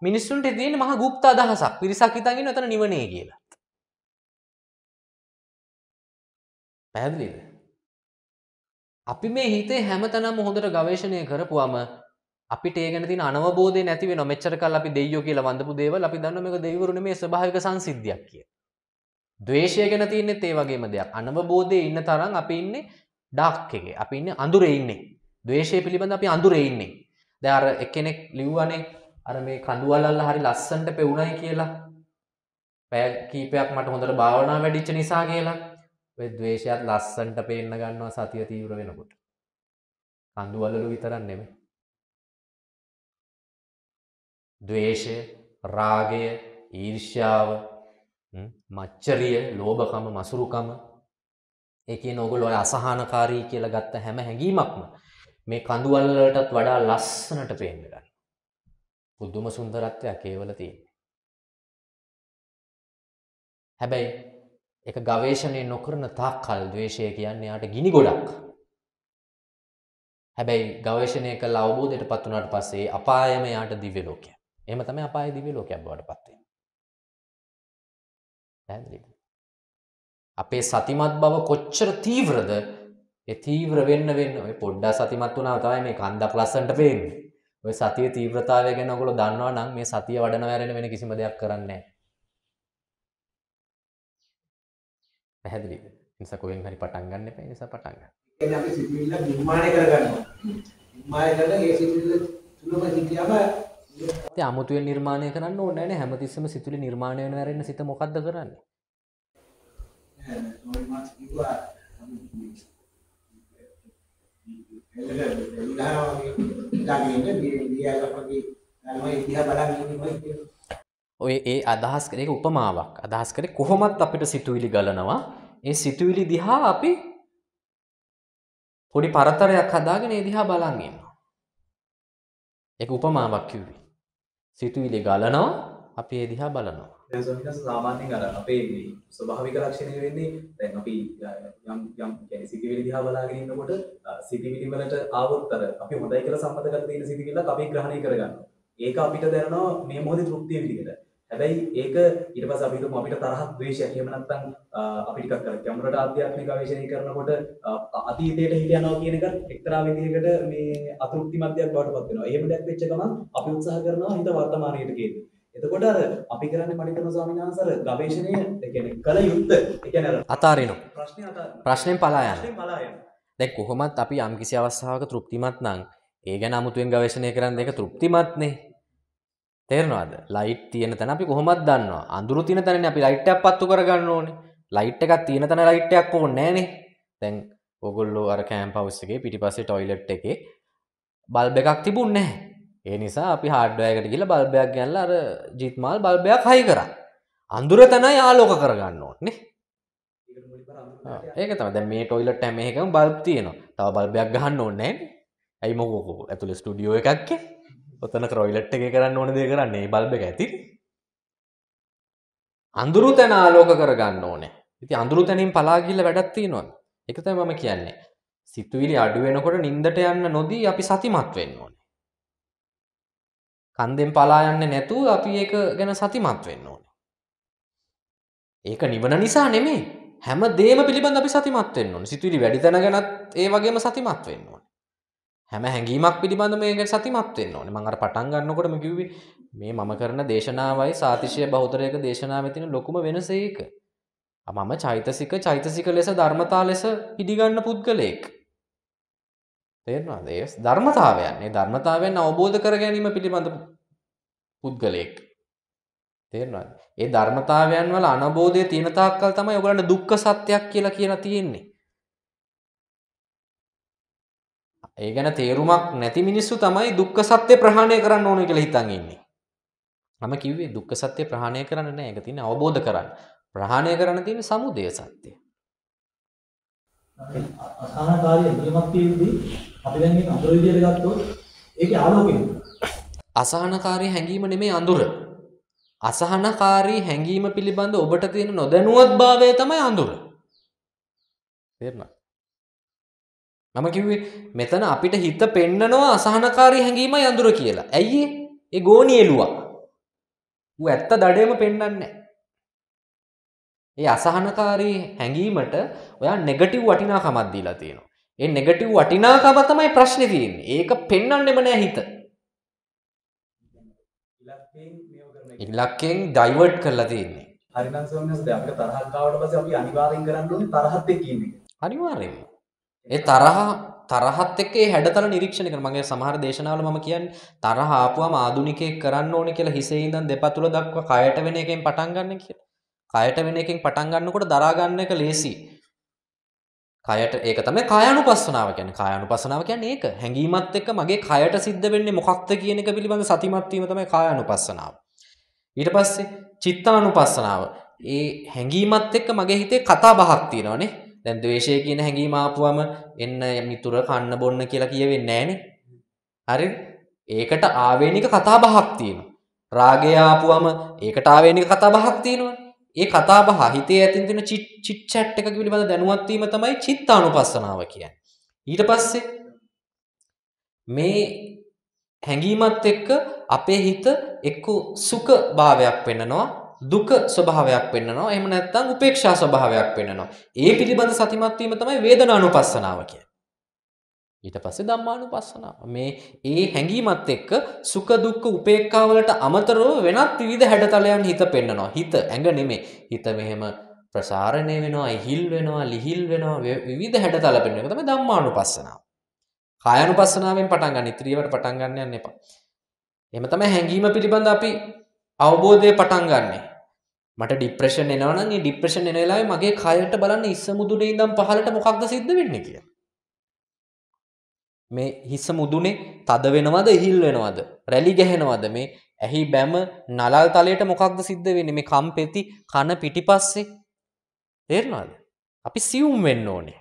මිනිස්සුන්ට තියෙන මහ ගුප්ත අදහසක් පිරිසක් හිතගෙන ඔතන නිවනේ කියලා. පැහැදිලිද? අපි මේ හිතේ හැමතැනම හොඳට ගවේෂණය කරපුවම අපිට ඒක ගැන තියෙන අනවබෝධය නැති වෙනවා. මෙච්චර කල් අපි දෙයියෝ කියලා වඳපු දේවල් අපි දන්නවා මේක දෙවිවරුනේ මේ ස්වභාවික සංසිද්ධියක් කියලා. ද්වේෂය ගැන තියෙනෙත් ඒ වගේම දෙයක්. අනවබෝධයේ ඉන්න තරම් අපි ඉන්නේ ඩාර්ක් එකේ. අපි ඉන්නේ අඳුරේ ඉන්නේ. ද්වේෂය පිළිබඳ අපි අඳුරේ ඉන්නේ. දැන් අර එක්කෙනෙක් ලිව්වනේ අර මේ කඳුවලල්ල හරි ලස්සනට පෙවුනයි කියලා. පැය කීපයක් මට හොඳට භාවනා වැඩිච්ච නිසා කියලා. ඔය ද්වේෂයත් ලස්සනට පේන්න ගන්නවා සතිය තීව්‍ර වෙනකොට. කඳුවලලු විතරක් නෙමෙයි. ද්වේෂය, රාගය, ඊර්ෂ්‍යාව, මච්චරිය, ලෝභකම, මසුරුකම ඒ කියන ඕගොල්ලෝ ඔය අසහනකාරී කියලා ගත්ත හැම හැඟීමක්ම මේ කඳුවල වලටත් වඩා ලස්සනට පේන්න ගන්නවා. පුදුම සුන්දරත්වයක් ඒවල තියෙන්නේ. හැබැයි ඒක ගවේෂණය නොකරන තාක්කල් ද්වේෂය කියන්නේ යාට ගිනි ගොඩක්. හැබැයි ගවේෂණය කළ අවබෝධයට පත් වුණාට පස්සේ අපායම යාට දිව්‍ය ලෝකයක්. එහෙම තමයි අපාය දිව්‍ය ලෝකයක් බවට පත් වෙන්නේ. පැහැදිලිද? අපේ සතිමත් බව කොච්චර තීව්‍රද? ඒ තීව්‍ර වෙන්න වෙන්න ඔය පොඩ්ඩක් සතිමත් වුණාම තමයි මේ කන්දක් ලස්සනට පේන්නේ. ඔය සතියේ තීව්‍රතාවය ගැන ඔයගොල්ලෝ දන්නවා නම් මේ සතිය වඩනවා ඇරෙන වෙන කිසිම දෙයක් කරන්නේ නැහැ. පැහැදිලිද? නිසා කොහෙන් හරි පටන් ගන්න එපා. ඒ නිසා පටන් ගන්න. කියන්නේ අපි සිතුවිල්ල නිර්මාණය කරගන්නවා. නිර්මාණය කරලා ඒ සිතුවිල්ල තුලම සිටියම ඉතින් අමුතුවෙන් නිර්මාණය කරන්න ඕනේ නැහැ නේ. හැමතිස්සෙම සිතුවිලි නිර්මාණය වෙන වැරෙන්න සිත මොකද්ද කරන්නේ? ඔය මාත් කිව්වා එල්ලගෙන ඉඳලා වගේ ඉඳගෙන ගියාලපගේ යනවා ඉතිහා බලන් ඉන්නවා කියන්නේ. ඔය ඒ අදහස් කරේ ඒක උපමාවක්. අදහස් කරේ කොහොමත් අපිට සිතුවිලි ගලනවා. ඒ සිතුවිලි දිහා අපි පොඩි පරතරයක් හදාගෙන ඒ දිහා බලන් ඉන්නවා. ඒක උපමාවක් කිව්වේ. සිතුවිලි ගලනවා අපි ඒ දිහා බලනවා. දැන් ස්වාමීන් වහන්සේ සාමාන්‍යයෙන් අර අපේ මේ ස්වභාවික ලක්ෂණය වෙන්නේ දැන් අපි යම් යම් කියන්නේ සිතිවිලි දිහා බලාගෙන ඉන්නකොට අ, සිතිවිලි වලට ආවොත් අර අපි හොඳයි කියලා සම්මත කරලා තියෙන සිතිවිල්ලක් අපි ග්‍රහණය කරගන්නවා. ඒක අපිට දැනෙනවා මේ මොහොතේ තෘප්තිය විදිහට. හැබැයි ඒක ඊට පස්සේ අපි හිතමු අපිට තරහක් ද්වේෂයක් එහෙම නැත්නම් අපි ටිකක් කර ගැඹුරට ආධ්‍යාත්මික ගවේෂණය කරනකොට අතීතයට හිත යනවා කියන එක එක්තරා විදිහකට මේ අතෘප්තිමත් දෙයක් බවට පත් වෙනවා. එහෙම දෙයක් වෙච්ච ගමන් අපි උත්සාහ කරනවා හිත වර්තමානයට ගේන්න. එතකොට අර අපි කරන්නේ මණිකරන ස්වාමීන් වහන්සේ අර ගවේෂණය ඒ කියන්නේ කල යුත්තේ ඒ කියන්නේ අර අතාරිනු. ප්‍රශ්නේ අත ප්‍රශ්නෙන් පලා යන. ප්‍රශ්නේ පලා යන. දැන් කොහොමත් අපි යම් කිසි අවස්ථාවක තෘප්තිමත් නම් ඒ ගැන අමුතුවෙන් ගවේෂණය කරන්න ඒක තෘප්තිමත්නේ. තේරනවාද? ලයිට් තියෙන තැන අපි කොහොමත් දන්නවා? අඳුරු තියෙන තැන අපි ලයිට්ටක් පත්තු කරගන්න ඕනේ. ලයිට් එකක් තියෙන තැන ලයිට්ටයක් ඕ නෑනේ. තැන් ඔගොල්ලෝ අර කෑම් පවස්සගේ පිටිපස්සේ ටොයිලට් එකේ බල්බ එකක් තිබුන් නෑ. ඒ නිසා අපි හාඩ්ඩයකට කියල බල්බයක් ගැල්ල අර ජීත්මල් බල්බයක් හයි කර. අඳුර තැන යාලෝක කරගන්න ඕනේ. ඒක තම දැ මේ ටොයිලට ඇම එකම බල්බ තියෙනවා. තව බල්බයක් ගහන්න ඕන්නෑ ඇයි මොකෝ ඇතුළ ස්ටඩියෝ එකක්කේ. ඔතන ටොයිලට් එකේ කරන්න ඕන දේ කරන්නේ මේ බල්බ් එක ඇතිනේ. අඳුරු තැන ආලෝක කරගන්න ඕනේ. ඉතින් අඳුරු තැනින් පලා ගිහිල්ලා වැඩක් තියෙනවද? ඒක තමයි මම කියන්නේ. සිතුවිලි අඩු වෙනකොට නිින්දට යන්න නොදී අපි සතිමත් වෙන්න ඕනේ. කන්දෙන් පලා යන්නේ නැතුව අපි ඒක ගැන සතිමත් වෙන්න ඕනේ. ඒක නිවන නිසා නෙමෙයි. හැම දේම පිළිබඳ අපි සතිමත් වෙන්න ඕනේ. සිතුවිලි වැඩි තැන ගැනත් ඒ වගේම සතිමත් වෙන්න ඕනේ. හැම හැඟීමක් පිළිබඳ මේ ගැන සතිමත් වෙන්න ඕනේ. මම අර පටන් ගන්නකොටම කිව්වේ මේ මම කරන දේශනාවයි සාතිශය බහුතරයක දේශනාවේ තියෙන ලොකුම වෙනස ඒක. මම චෛතසික චෛතසික ලෙස ධර්මතා ලෙස පිළිගන්න පුද්ගලයෙක්. තේරෙනවද? ඒ ධර්මතාවයන්. මේ ධර්මතාවයන් අවබෝධ කර ගැනීම පිළිබඳ පුද්ගලයෙක්. තේරෙනවද? ඒ ධර්මතාවයන් වල අනබෝධය තියෙන තාක්කල් තමයි ඔයගලන්ට දුක්ඛ සත්‍යයක් කියලා කියලා තියෙන්නේ. ඒ ගැන තේරුමක් නැති මිනිස්සු තමයි දුක්ඛ සත්‍ය ප්‍රහාණය කරන්න ඕන කියලා හිතන් ඉන්නේ. මම කිව්වේ දුක්ඛ සත්‍ය ප්‍රහාණය කරන්න නෑ. ඒක තියෙන්නේ අවබෝධ කරන්න. ප්‍රහාණය කරන්න තියෙන්නේ සමුදය සත්‍ය. අසහනකාරී නියමක් තියෙද්දි අපි දැන් මේක අඳුර විදියට ගත්තොත් ඒකේ ආලෝකය අසහනකාරී හැඟීම නෙමේ අඳුර. අසහනකාරී හැඟීම පිළිබඳ ඔබට තියෙන නොදැනුවත්භාවය තමයි අඳුර. තේරුණාද? මම කිව්වේ මෙතන අපිට හිත පෙන්නනවා අසහනකාරී හැඟීමයි අඳුර කියලා. ඇයි ඒ? ගෝණි එළුවා. ඌ ඇත්ත දඩේම පෙන්වන්නේ. ඒ අසහනකාරී හැඟීමට ඔයා නෙගටිව් වටිනාකමක් දීලා තියෙනවා. ඒ නෙගටිව් වටිනාකම තමයි ප්‍රශ්නේ තියෙන්නේ. ඒක පෙන්වන්නෙම නෑ හිත. ඉලක්කෙන් ඩයිවර්ට් කරලා තියෙන්නේ. හරිනම් වහන්සේ දැන් අපිට තරහක් ආවට පස්සේ අපි අනිවාර්යෙන් කරන්න ඕනේ තරහත් එක්ක ඉන්න එක. ඒ තරහ තරහත් එක්ක ඒ හැඩතල නිරීක්ෂණය කරන මගේ සමහර දේශනාවල මම කියන්නේ තරහ ආපුවම ආදුනිකයෙක් කරන්න ඕනේ කියලා හිසේ ඉඳන් දෙපතුල දක්වා කයට වෙන එකෙන් පටන් ගන්න කියලා. කයට වෙන එකෙන් පටන් ගන්නකොට දරා ගන්න එක ලේසියි. කයට ඒක තමයි කායනු පස්සනාව කියන කායනු පසනාව කියන්න ඒක හැඟීමත් එක්ක මගේ කයට සිද්ධ වෙන්නේ මොකක්ද කියන එක පිළිබඳ සතිමත්වීම තමයි කායනු පස්සනාව. ඊට පස්සේ චිත්තානු පස්සනාව ඒ හැඟීමත් එක්ක මගේ හිතේ කතා බහක් තියෙනවනේ දැන් ද්වේෂය කියන හැඟීම ආපුවම එන්න මිතුර කන්න බොන්න කියලා කියවෙන්නේ නැහනේ. හරිද? ඒකට ආවේනික කතා බහක් තියෙනවා. රාගය ආපුවම ඒකට ආවේනික කතා බහක් තියෙනවනේ. ඒ කතා බහ හිතේ ඇතින් තියෙන චිට් චිට් චැට් එක පිළිබඳ දැනුවත් වීම තමයි චිත්තානුපස්සනාව කියන්නේ. ඊට පස්සේ මේ හැඟීමත් එක්ක අපේ හිත එක්ක සුඛ භාවයක් වෙන්නනවා දුක ස්වභාවයක් වෙන්නනවා එහෙම නැත්නම් උපේක්ෂා ස්වභාවයක් වෙන්නනවා ඒ පිළිබඳ සතිමත් වීම තමයි වේදනානුපස්සනාව කියන්නේ. ඊට පස්සේ ධම්මානුපස්සනාව. මේ ඒ හැඟීමත් එක්ක සුඛ දුක්ඛ උපේක්ඛා වලට අමතරව වෙනත් විවිධ හැඩතලයන් හිත පෙන්නනවා. හිත ඇඟ නෙමෙයි. හිත මෙහෙම ප්‍රසාරණය වෙනවා ඉහිල් වෙනවා ලිහිල් වෙනවා. වි- විවිධ හැඩතල පෙන්වන එක තමයි ධම්මානුපස්සනාව. කායानुපස්සනාවෙන් පටන් ගන්න ඉතිරියට පටන් ගන්න යන්න එපා. එහෙම තමයි හැඟීම පිළිබඳ අපි අවබෝධය පටන් ගන්නෙ. මට ડિප්‍රෙෂන් එනවා නම් ඒ ડિප්‍රෙෂන් එන වෙලාවේ මගේ කයට බලන්න ඉස්ස මුදුනේ ඉඳන් පහළට මොකක්ද සිද්ධ වෙන්නේ කියලා. මේ හිස මුදුනේ තද වෙනවද ඉහිල් වෙනවද? රැලි ගැහෙනවද? මේ ඇහි බැම නලල් තලයට මොකක්ද සිද්ධ වෙන්නේ? මේ කම්පෙති කන පිටිපස්සේ තේරෙනවද? අපි සියුම් වෙන්න ඕනේ.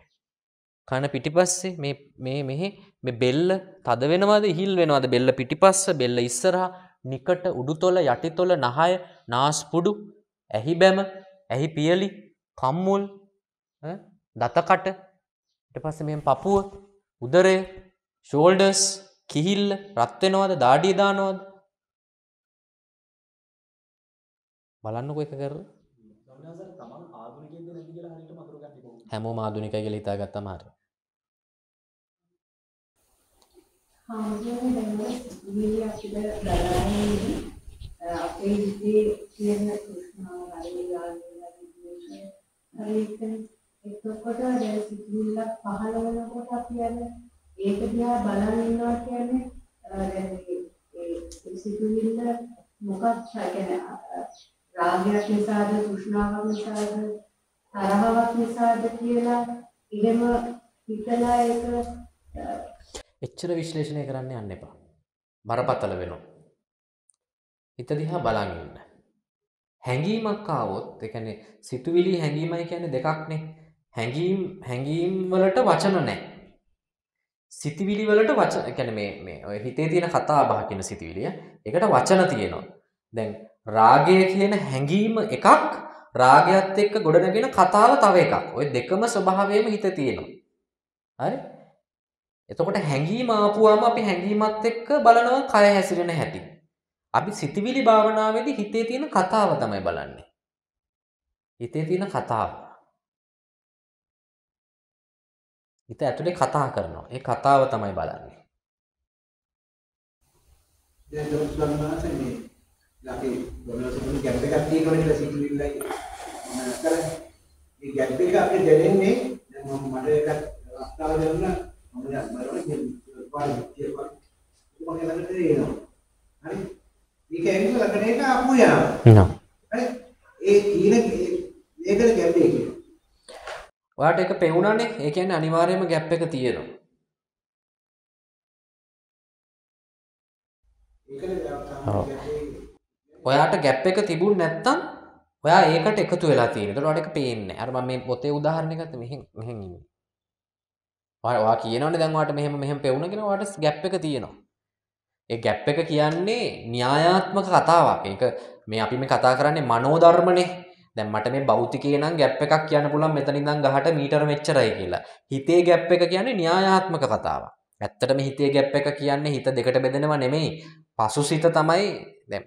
කන පිටිපස්සේ මේ මේ මෙහි මේ බෙල්ල තද වෙනවද ඉහිල් වෙනවද බෙල්ල පිටිපස්ස බෙල්ල ඉස්සරහා නිකට උඩුතොල යටිතොල නහය නාස්පුඩු ඇහි බැම ඇහි පියලි කම්මුල් ඈ, දතකට ඊට පස්සේ මෙහෙම පපුව උදරය ෂෝල්ඩර්ස් කිහිල්ල රත් වෙනවද දාඩිය දානවද බලන්නකො එක කර ස්වාමීන් වහන්සේ තමන් ආධුනිකයෙක්ද නැද්ද කියලා හරියටම අඳුරගන්නේ කොහොමද? හැමෝම ආධුනිකයි කියලා හිතාගත්තම හරි. හාමුදුරුවෝ දැන් සිතුවිලි අපිට දරාගෙන අපේ හිතේ තියෙන තෘෂ්ණාව හරියලා හරියට එතකොට දැන් සිතුවිල්ල පහළ වෙනකොට අපි අර ඒක දිහා බලන් ඉන්නවා කියන්නේ අ, දැන් ඒ ඒ සිතුවිල්ල මොකක්ද කියන්නේ අ, අ, රාගයක් නිසාද තෘෂ්ණාවක් නිසාද තරහවක් නිසාද කියලා එහෙම හිතලා ඒක අ, එච්චර විශ්ලේෂණය කරන්න යන්න එපා. බරපතල වෙනවා. හිත දිහා බලන් ඉන්න. හැඟීමක් ආවොත් ඒ කියන්නේ සිතුවිලි හැඟීමයි කියන්නේ දෙකක්නේ. හැඟීම් හැඟීම් වලට වචන නැහැ. සිතුවිලි වලට වචන ඒ කියන්නේ මේ මේ ඔය හිතේ තියෙන කතා බහ කියන සිතුවිලිය ඒකට වචන තියෙනවා. දැන් රාගය කියන හැඟීම එකක් රාගයත් එක්ක ගොඩනගෙන කතාව තව එකක්. ওই දෙකම ස්වභාවයෙන්ම හිතේ තියෙනවා. හරි? එතකොට හැඟීම ආපුවාම අපි හැඟීමත් එක්ක බලනවා කය හැසිරෙන හැටි. අපි සිතවිලි භාවනාවේදී හිතේ තියෙන කතාව තමයි බලන්නේ. හිතේ තියෙන කතාව. හිත ඇතුලේ කතා කරනවා. ඒ කතාව තමයි බලන්නේ. දැන් දොස් ගන්නාසේ මේ අපි ගොනසුන් ගැප් එකක් තියෙනවනේ කියලා සිතුවිල්ලයි මම කරන්නේ. මේ ගැප් එක අපිට දැනෙන්නේ දැන් මම මට එකක් අවස්ථාව දෙන්න මම දැන් බලන්නේ පාරි කියලා. මම ළඟට එනවා. හරි. මේක ඇවිල්ලා ළඟට එන අපු යනවා. නෝ. හරි. ඒ තීන මේකද ගැප් එක කියන්නේ. ඔයාට එක පෙවුණානේ. ඒ කියන්නේ අනිවාර්යයෙන්ම ગેප් එක තියෙනවා. ඔයාට ගැප් එක තිබුණ නැත්තම් ඔයා ඒකට එකතු වෙලා තියෙන. ඒතකොට ඔයාට ඒක පේන්නේ නැහැ. අර මම මේ පොතේ උදාහරණයක් ගත්ත මෙහෙන් මෙහෙන් ඉන්නේ. ඔයා කියනවනේ දැන් ඔයාට මෙහෙම මෙහෙම පෙවුණගෙන ඔයාට ගැප් එක තියෙනවා. ඒ ගැප් එක කියන්නේ න්‍යායාත්මක කතාවක්. ඒක මේ අපි මේ කතා කරන්නේ මනෝධර්මනේ. දැන් මට මේ භෞතිකේ නම් ගැප් එකක් කියන්න පුළුවන් මෙතන ඉඳන් ගහට මීටර මෙච්චරයි කියලා. හිතේ ගැප් එක කියන්නේ න්‍යායාත්මක කතාවක්. ඇත්තටම හිතේ ගැප් එක කියන්නේ හිත දෙකට බෙදෙනවා නෙමෙයි. පසුසිත තමයි දැන්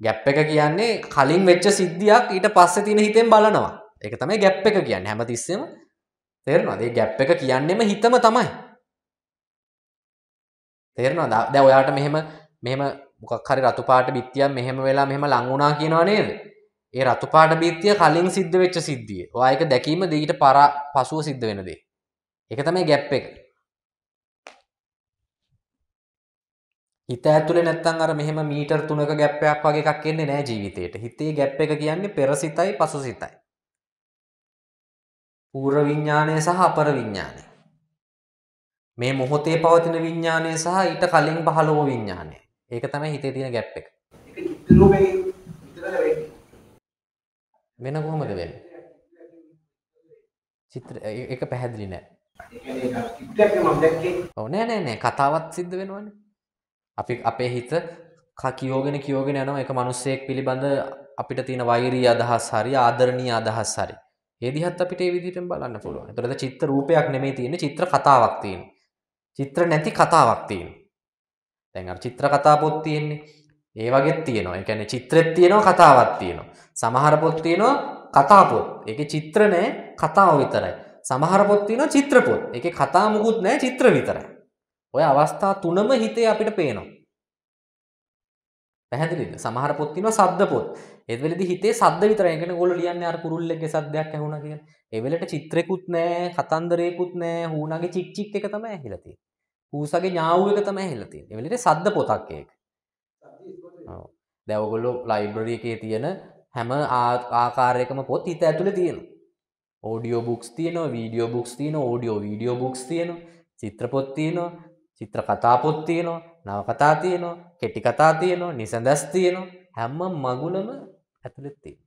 ගැප් එක කියන්නේ කලින් වෙච්ච සිද්ධියක් ඊට පස්සේ තියෙන හිතෙන් බලනවා. ඒක තමයි ගැප් එක කියන්නේ. හැමතිස්සෙම තේරෙනවද? ඒ ගැප් එක කියන්නේම හිතම තමයි. තේරෙනවද? දැන් ඔයාට මෙහෙම මෙහෙම මොකක් හරි රතු පාට බිත්තියක් මෙහෙම වෙලා මෙහෙම ලං වුණා කියනවා නේද? ඒ රතු පාට බිත්තිය කලින් සිද්ධ වෙච්ච සිද්ධිය. ඔයා ඒක දැකීම ඊට පර පසුව සිද්ධ වෙන දේ. ඒක තමයි ගැප් එක. හිත ඇතුලේ නැත්තම් අර මෙහෙම මීටර් 3ක ගැප් එකක් වගේ එකක් එන්නේ නැහැ ජීවිතේට. හිතේ ගැප් එක කියන්නේ පෙරසිතයි පසුසිතයි. පූර්ව විඥානය සහ අපර විඥානය. මේ මොහොතේ පවතින විඥානය සහ ඊට කලින් පහළ වූ විඥානය. ඒක තමයි හිතේ තියෙන ගැප් එක. ඒක චිත්ත රූපේ විතරද වෙන්නේ. වෙන කොහොමද වෙන්නේ? චිත්‍ර ඒ- ඒක පැහැදිලි නෑ. ඒ කියන්නේ ඒක චිත්තයක් මම දැක්කේ ඔව් නෑ නෑ නෑ කතාවත් සිද්ධ වෙනවනේ. අපි අපේ හිත ක කියෝගෙන කියෝගෙන යනවා එක මිනිස්සෙක් පිළිබඳ අපිට තියෙන වෛරී අදහස් හරි ආදරණීය අදහස් හරි. ඒ දිහත් අපිට ඒ විදිහටම බලන්න පුළුවන්. ඒතරද චිත්‍ර රූපයක් නෙමෙයි තියෙන්නේ චිත්‍ර කතාවක් තියෙන්නේ. චිත්‍ර නැති කතාවක් තියෙන්නේ. දැන් අර චිත්‍ර කතා පොත් තියෙන්නේ. ඒ වගේත් තියෙනවා. ඒ කියන්නේ චිත්‍රෙත් තියෙනවා කතාවක් තියෙනවා. සමහර පොත් තියෙනවා කතා පොත්. ඒකේ චිත්‍ර නෑ කතාව විතරයි. සමහර පොත් තියෙනවා චිත්‍ර පොත්. ඒකේ කතා මුකුත් නෑ චිත්‍ර විතරයි. ඔය අවස්ථා තුනම හිතේ අපිට පේනවා. පැහැදිලිද? සමහර පොත් තියෙනවා සද්ද පොත්. ඒ වෙලෙදි හිතේ සද්ද විතරයි. ඒ කියන්නේ ඕගොල්ලෝ ලියන්නේ අර කුරුල්ලෙක්ගේ සද්දයක් ඇහුණා කියලා. ඒ වෙලෙට චිත්‍රෙකුත් නෑ, කතන්දරයකුත් නෑ, හූනාගේ චික් චික් එක තමයි ඇහිලා තියෙන්නේ. පූසගේ ඥාව් එක තමයි ඇහිලා තියෙන්නේ. ඒ වෙලෙට සද්ද පොතක් ඒක. ඔව්. දැන් ඔයගොල්ලෝ ලයිබ්‍රරි එකේ තියෙන හැම ආ- ආකාරයකම පොත් හිත ඇතුලේ තියෙනවා. ඕඩියෝ බුක්ස් තියෙනවා, වීඩියෝ බුක්ස් තියෙනවා, ඕඩියෝ වීඩියෝ බුක්ස් තියෙනවා, චිත්‍ර පොත් තියෙනවා, චිත්‍ර කතා පොත් තියෙනවා, නව කතා තියෙනවා, කෙටි කතා තියෙනවා, නිසඳස් තියෙනවා. හැම මගුලම ඇතුලේ තියෙනවා.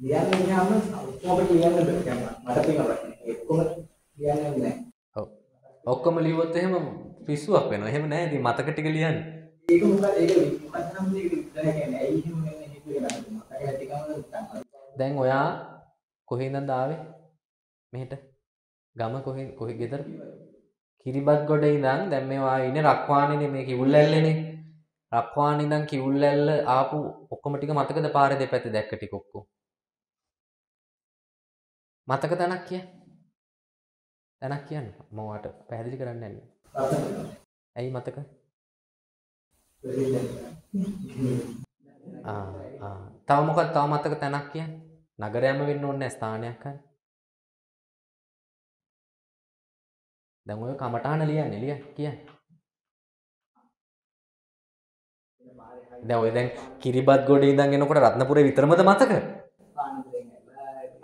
සමහරවිට බාහනාවේ මතලන දැන් සිතුවිලි ලියන්නේ ගියාම ඔක්කොම අපිට ලියන්න බෑ කියන්න මට තියෙන ප්‍රශ්නේ ඔක්කොම ලියන්නේ නැහැ ඔව්. ඔක්කොම ලියුවොත් එහෙම පිස්සුවක් වෙනවා. එහෙම නැහැ. ඉතින් මතක ටික ලියන්න. ඒක මොකද ඒක මොකක්ද නම් මේක විතර කියන්නේ ඇයි එහෙම වෙන්නේ හේතුව කියලා මතක නැතිකම දැන් ඔයා කොහේ ඉඳන්ද ආවේ? මෙහෙට. ගම කොහේ කොහේ ගෙදර? කිරිබත් ගොඩ ඉඳන් දැන් මේවා ඉන්නේ රක්වානිනේ මේ කිවුල් ඇල්ලනේ. රක්වාන ඉඳන් කිවුල් ඇල්ල ආපු ඔක්කොම ටික මතකද පාරේ දෙපැත්තේ දැක්ක ටික ඔක්කොම. මතක තැනක් කිය. තැනක් කියන්න. ඔයාලට පැහැදිලි කරන්න යන්නේ. ඇයි මතක? ආ. තව මතක තැනක් කියන්න. නගරයම වෙන්න ඕනේ නැහැ ස්ථානයක්. දැන් ඔය කමටහන ලියන්නේ ලියන්න කියන්න. දැන් ඔය දැන් කිරිබත් ගොඩ ඉඳන් එනකොට රත්නපුරේ විතරමද මතක?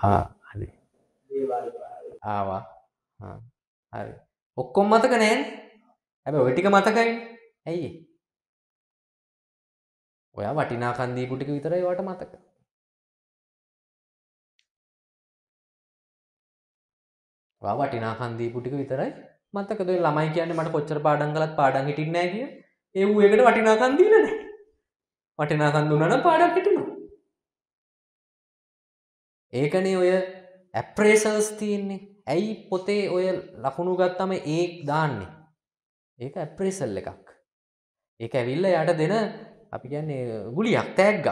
ආ. ආවා. ආ හරි. ඔක්කොම මතක නෑනේ. හැබැයි ඔය ටික මතකයිනේ. ඇයි ඒ? ඔයා වටිනාකම් දීපු ටික විතරයි ඔයාට මතක. ඔයා වටිනාකම් දීපු ටික විතරයි මතකද ඔය ළමයි කියන්නේ මට කොච්චර පාඩම් කළත් පාඩම් හිටින්නේ නැහැ කිය. ඒ ඌ එකට වටිනාකම් දීලා නැහැ. වටිනාකම් දුන්නා නම් පාඩම් හිටිනවා. ඒකනේ ඔය ඇප්‍රේසල්ස් තියෙන්නේ. ඇයි පොතේ ඔය ලකුණු ගත්තම ඒ දාන්නේ. ඒක ඇප්‍රේසල් එකක්. ඒක ඇවිල්ලා යාට දෙන අපි කියන්නේ ගුලියක් තෑග්ගක්.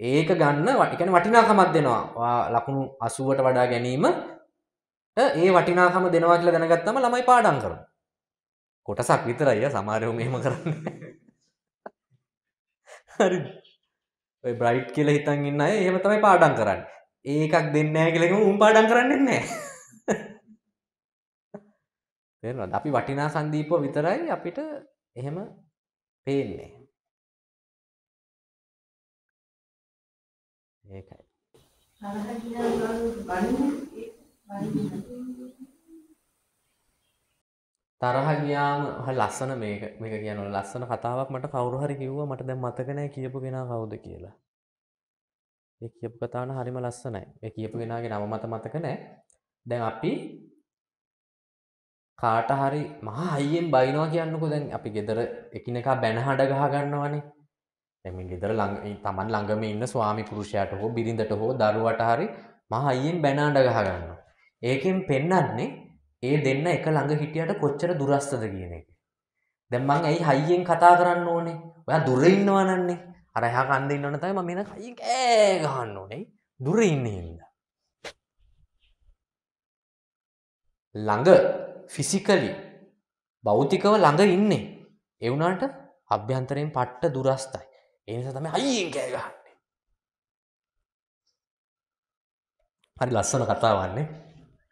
ඒක ගන්න වටිකන වටිනාකමක් දෙනවා ලකුණු අසුවට වඩා ගැනීම ඒ වටිනාකම දෙනවා කියලා දැනගත්තම ළමයි පාඩම් කරනවා. කොටසක් විතරයි සමහරව මෙහෙම කරන්නේ. හරිද? ඔය බ්‍රයිට් කියලා හිතන් ඉන්න අය එහෙම තමයි පාඩම් කරන්නේ. ඒකක් දෙන්නේ නැහැ කියලා කිව්වම උන් පාඩම් කරන්නේ නැහැ. තේරෙනවද? අපි වටිනා සංදීපව විතරයි අපිට එහෙම පේන්නේ. ඒකයි. තරහ ගියාම බණින්නේ තරහ ගියාම හරි ලස්සන මේක මේක කියනවා ලස්සන කතාවක් මට කවුරු හරි කිව්වා මට දැන් මතක නැහැ කියපු කෙනා කවුද කියලා. ඒ කියපු කතාව නම් හරිම ලස්සනයි. ඒ කියපු කෙනාගේ නම මත මතක නැහැ. දැන් අපි කාට හරි මහා අයියෙන් බයිනවා කියන්නකෝ දැන් අපි ගෙදර එකිනෙකා බැන හඬ ගහ ගන්නවනේ. දැන් මේ ගෙදර ළඟ තමන් ළඟම ඉන්න ස්වාමි පුරුෂයාට හෝ බිරිඳට හෝ දරුවට හරි මහා අයියෙන් බැන හඬ ගහ ගන්නවා. ඒකෙන් පෙන්වන්නේ ඒ දෙන්න එක ළඟ හිටියට කොච්චර දුරස්තද කියන එක. දැන් මං ඇයි හයියෙන් කතා කරන්න ඕනේ? ඔයා දුර ඉන්නවනන්නේ. අර එහා කන්දේ ඉන්නවන තමයි මම මෙන්න හයියෙන් කෑ ගහන්න ඕනේ. දුර ඉන්නේ හින්දා. ළඟ ෆිසිකලි භෞතිකව ළඟ ඉන්නේ. ඒ වුණාට අභ්‍යන්තරයෙන් පට්ට දුරස්තයි. ඒ නිසා තමයි හයියෙන් කෑ ගහන්නේ. හරි ලස්සන කතාවන්නේ.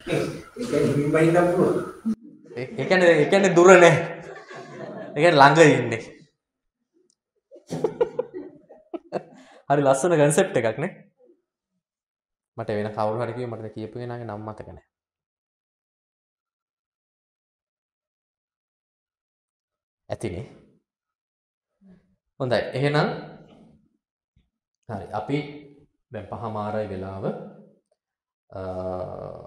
ඒක හිමින් බයින්න පුළුවන්. ඒ කියන්නේ ඒ කියන්නේ දුර නෑ. ඒ කියන්නේ ළඟ ඉන්නේ. හරි ලස්සන කන්සෙප්ට් එකක් නේ. මට වෙන කවුරු හරි කිව්ව මට කියපු කෙනාගේ නම මතක නෑ. ඇතිනේ. හොඳයි. එහෙනම් හරි අපි දැන් පහමාරයි වෙලාව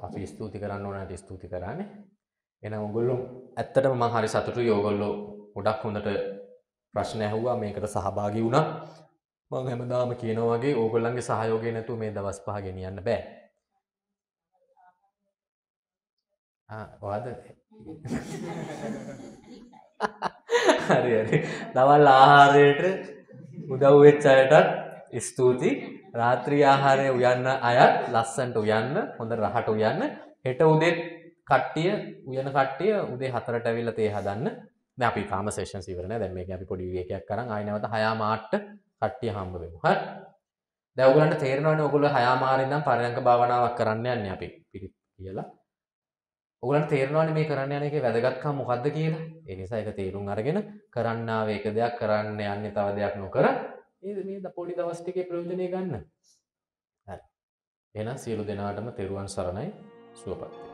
අපි ස්තුති කරන්න ඕනට ස්තුති කරන්නේ එන උගොල්ලු ඇත්තටම මං හරි සතුටු යෝගොල්ලෝ ගොඩක් හොඳට ප්‍රශ්න ඇහුවා මේකට සහභාගි වුණා මං හැමදාම කියනවා වගේ ඕගොල්ලන්ගේ සහයෝගය නැතුව මේ දවස් පහ ගෙනියන්න බෑ. ඔයාද? [laughs] හරි හරි. දවල් ආහාරයට උදව් වෙච්ච අයටත් ස්තුති. රාත්‍රී ආහාරය උයන්න අයත් ලස්සන්ට උයන්න හොඳ රහට උයන්න. හෙට උදෙත් කට්ටිය උයන කට්ටිය උදේ හතරට ඇවිල්ලා තේ හදන්න. දැන් අපි කාම සෙෂන්ස් ඉවර නෑ. දැන් මේක අපි පොඩි විවේකයක් කරන් ආයෙ නැවත 6 මාට්ට කට්ටිය හම්බ වෙමු. හරි. දැන් ඔයගලන්ට තේරෙනවනේ ඔයගොල්ලෝ 6 මාරින් ඉඳන් පරයන්ක භාවනාවක් කරන්න යන්නේ අපි. පිරිත් කියලා. ඔයගලන්ට තේරෙනවනේ මේ කරන්න යන එකේ වැදගත්කම මොකද්ද කියලා. ඒ නිසා ඒක තේරුම් අරගෙන කරන්න ආවේ එක දෙයක් කරන්න යන්නේ තව දෙයක් නොකර ඒ මේ පොඩි දවස් ටිකේ ප්‍රයෝජනය ගන්න. හරි. එහෙනම් සියලු දෙනාටම තෙරුවන් සරණයි. සුවපත්.